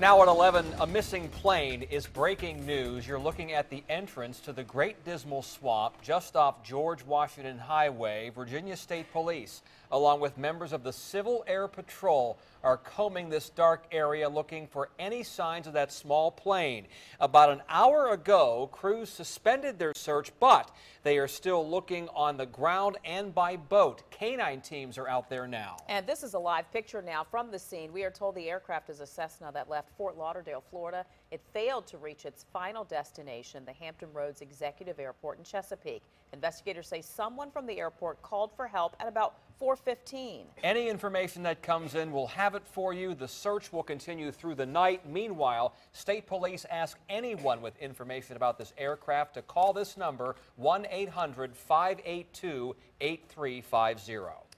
Now at 11, a missing plane is breaking news. You're looking at the entrance to the Great Dismal Swamp just off George Washington Highway. Virginia State Police, along with members of the Civil Air Patrol, are combing this dark area looking for any signs of that small plane. About an hour ago, crews suspended their search, but they are still looking on the ground and by boat. Canine teams are out there now. And this is a live picture now from the scene. We are told the aircraft is a Cessna that left Fort Lauderdale, Florida. It failed to reach its final destination, the Hampton Roads Executive Airport in Chesapeake. Investigators say someone from the airport called for help at about 415. Any information that comes in, we'll have it for you. The search will continue through the night. Meanwhile, state police ask anyone with information about this aircraft to call this number 1 800 582 8350.